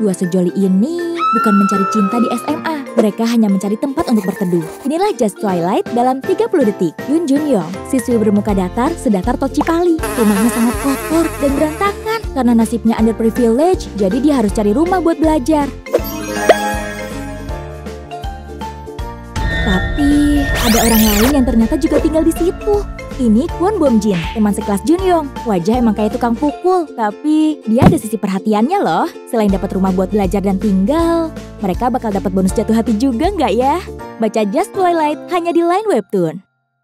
Dua sejoli ini bukan mencari cinta di SMA. Mereka hanya mencari tempat untuk berteduh. Inilah Just Twilight dalam 30 detik. Yun Jun Yong, siswi bermuka datar sedatar Tok Cipali. Rumahnya sangat kotor dan berantakan karena nasibnya underprivileged, jadi dia harus cari rumah buat belajar. Tapi ada orang lain yang ternyata juga tinggal di situ. Ini Kwon Bom Jin, teman sekelas Junyong. Wajah emang kayak tukang pukul, tapi dia ada sisi perhatiannya loh. Selain dapat rumah buat belajar dan tinggal, mereka bakal dapat bonus jatuh hati juga nggak ya? Baca Just Twilight hanya di Line Webtoon.